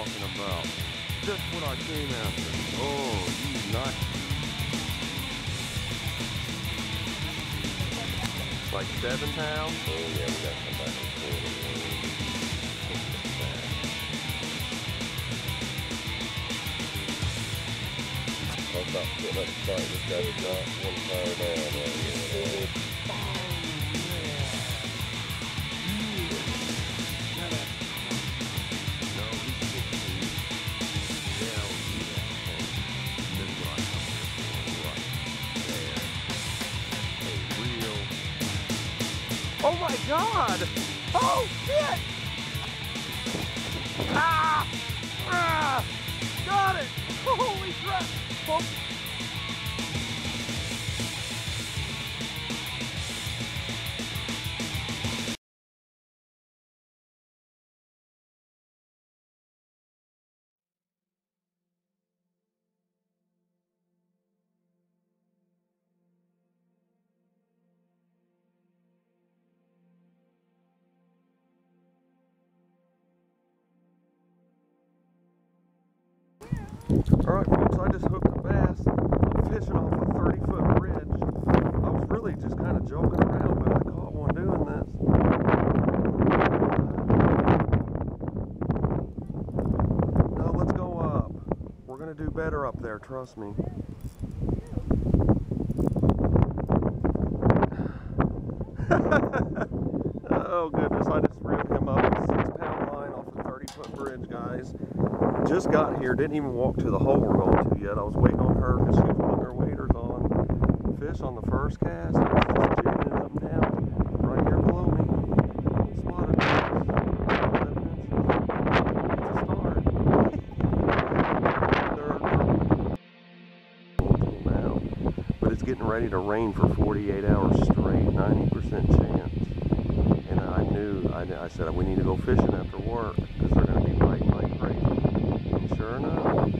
talking about. Just what I came after. Oh, you nut. Like seven pounds? Oh yeah, we got some back and forth. I was about to put another fight. This guy's not one fire down Oh my god! Oh shit! Ah! Ah! Got it! Holy crap! Oh. Alright folks, I just hooked a bass. I'm fishing off a 30 foot bridge. I was really just kind of joking around, but I caught one doing this. No, let's go up. We're gonna do better up there, trust me. oh goodness, I just reeled him up with a six pound line off a 30 foot bridge, guys just got here, didn't even walk to the hole we're going to yet. I was waiting on her because she was putting her waders on. Fish on the first cast. Was just. Right here below me. Spotted bass. 11 inches. It's a start. Now. But it's getting ready to rain for 48 hours straight. 90% chance. And I knew, I, I said, we need to go fishing after work because they're going to be biting like crazy. And sure enough,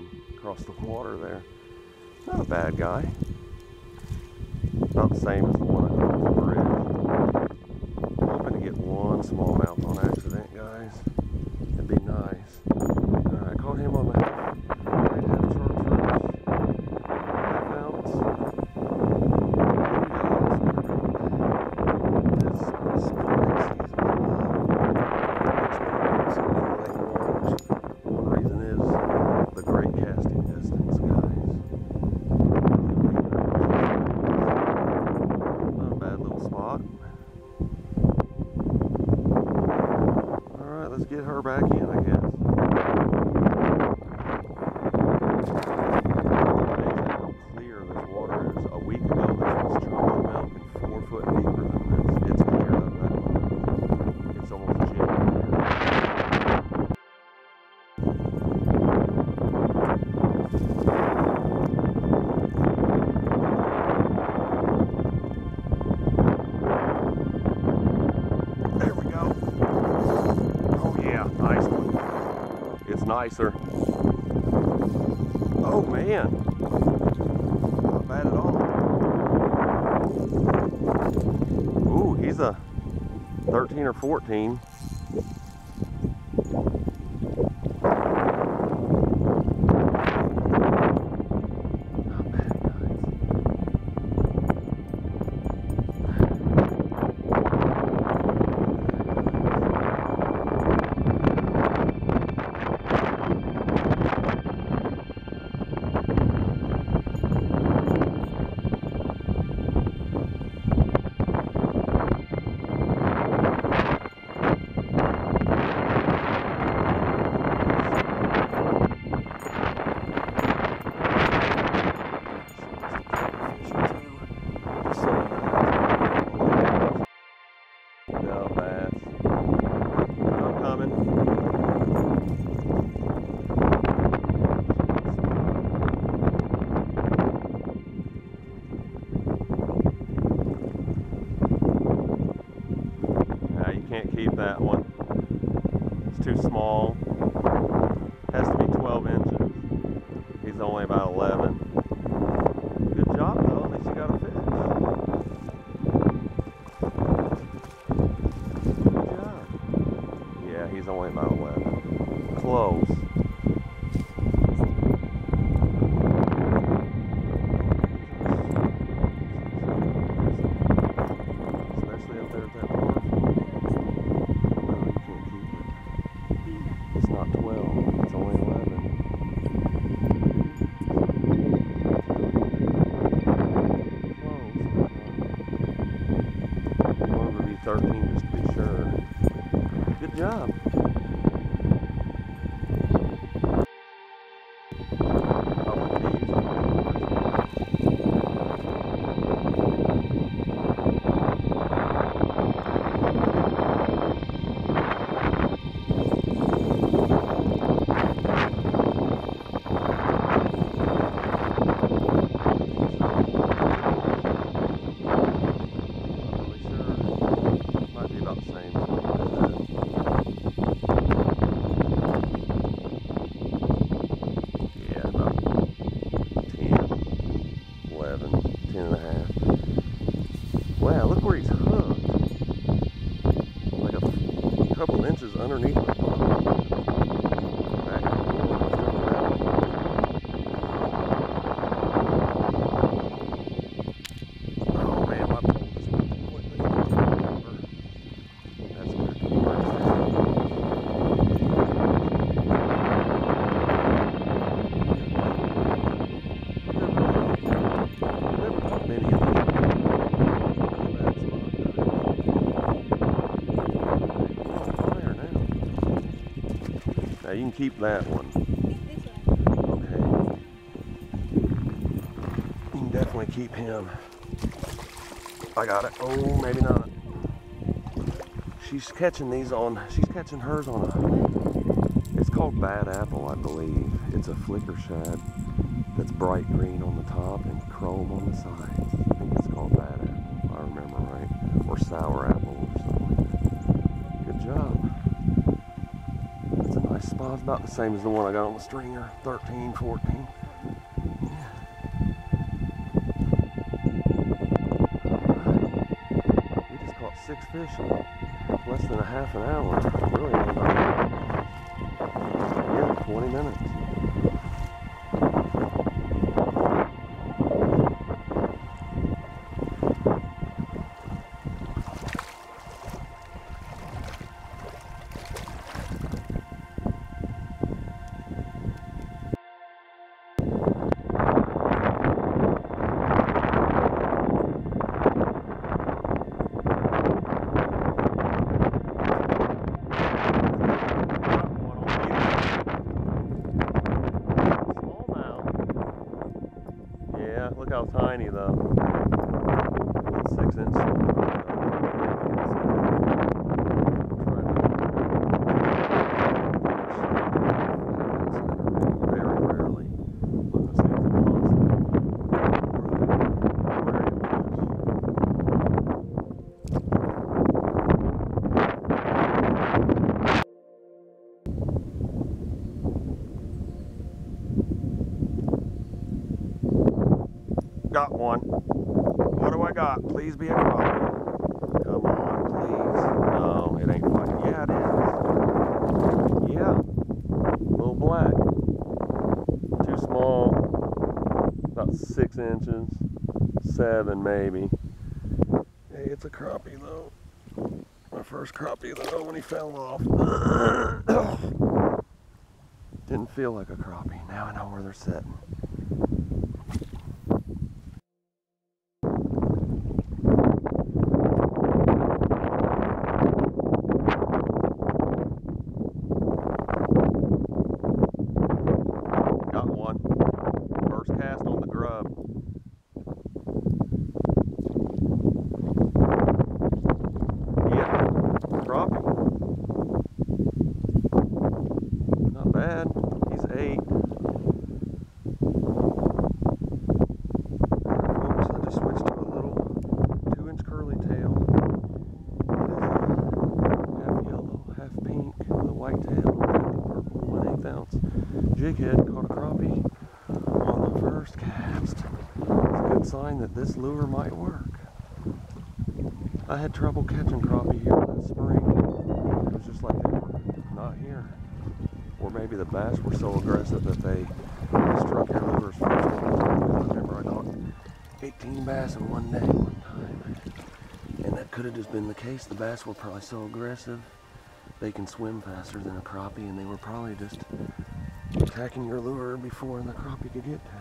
skiing across the water there. Not a bad guy. Not the same as the one off the bridge. I'm hoping to get one smallmouth on accident, guys. It'd be nice. Alright, uh, I caught him on the half, right half chartreuse. Half ounce. One reason is the great casting distance, guys. Not a bad little spot. Alright, nicer. Oh man. Not bad at all. Ooh, he's a 13 or 14. small Wow, look where he's hooked. Like a couple inches underneath Now you can keep that one. Okay. You can definitely keep him. I got it. Oh, maybe not. She's catching these on, she's catching hers on a, it's called Bad Apple, I believe. It's a flicker shad that's bright green on the top and chrome on the sides. I think it's called Bad Apple, if I remember right. Or Sour Apple Spot. It's about the same as the one I got on the stringer, 13, 14. We just caught six fish in less than a half an hour. Really yeah, 20 minutes. What do I got? Please be a crappie. Come on, please. No, it ain't fucking. Yeah, it is. Yeah. Little black. Too small. About six inches. Seven, maybe. Hey, it's a crappie, though. My first crappie, though, when he fell off. Didn't feel like a crappie. Now I know where they're sitting. Got one. First cast on the grub. Yeah, crappie. Not bad. He's eight. Folks, I just switched to a little two-inch curly tail. It is uh, half yellow, half pink, with a white tail. ounce jig head. Caught a crappie on the first cast. It's a good sign that this lure might work. I had trouble catching crappie here last spring. It was just like they were not here. Or maybe the bass were so aggressive that they struck your lures first. Remember I caught 18 bass in one day one time. And that could have just been the case. The bass were probably so aggressive they can swim faster than a crappie and they were probably just attacking your lure before the crappie could get to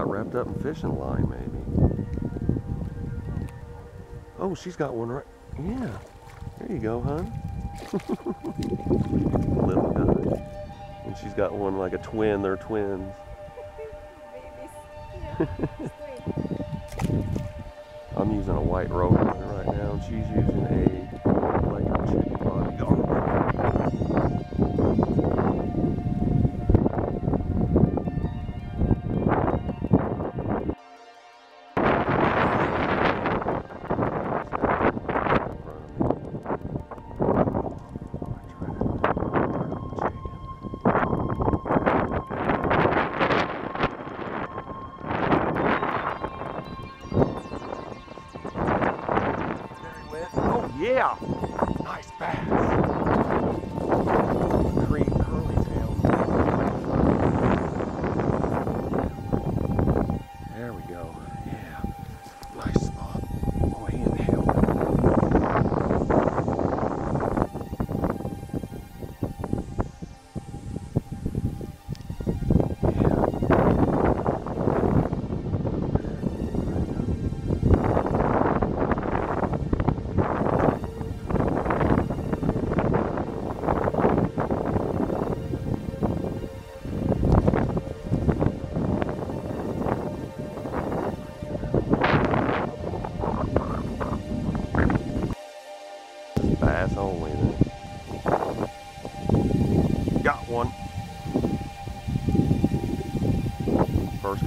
got wrapped up in fishing line, maybe. Oh, she's got one right. Yeah. There you go, hon. Little guy. And she's got one like a twin. They're twins. I'm using a white roller right now, and she's using a like a chicken body. Oh yeah! Nice bass.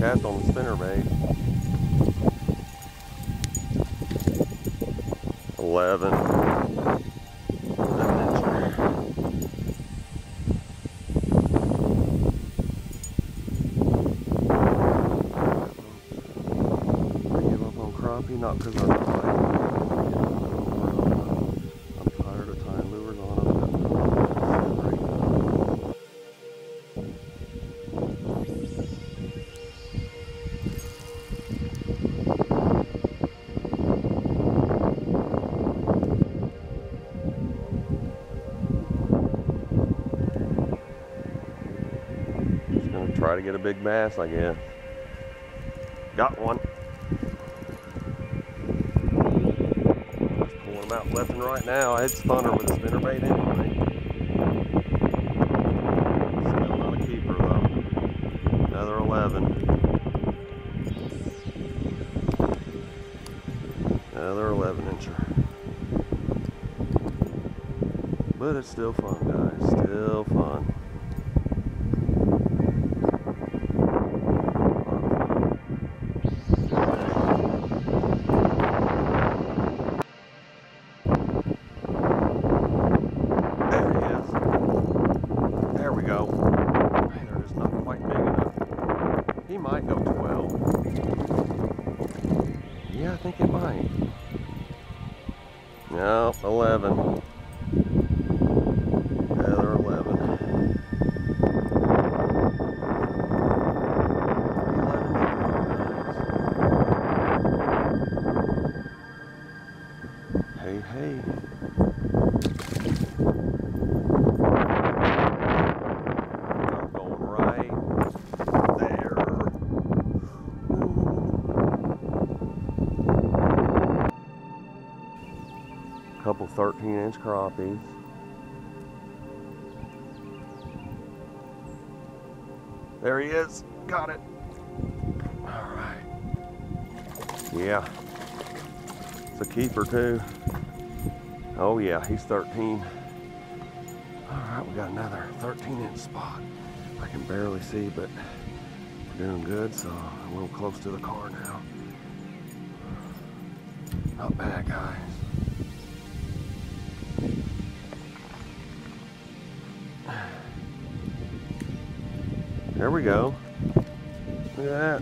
Cast on the spinner bait. Eleven. I give up on crappie, not because try to get a big bass, I guess. Got one. Just pulling them out left and right now. I had spun her with a spinnerbait anyway. Still not a keeper though. Another 11. Another 11 incher. But it's still fun, guys. Still fun. 14 inch crappies. There he is, got it. All right, yeah, it's a keeper too. Oh yeah, he's 13. All right, we got another 13 inch spot. I can barely see, but we're doing good, so a little close to the car now. Not bad, guys. There we go. Look at that.